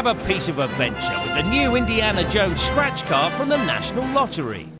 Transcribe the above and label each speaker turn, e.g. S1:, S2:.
S1: Grab a piece of adventure with the new Indiana Jones scratch card from the National Lottery.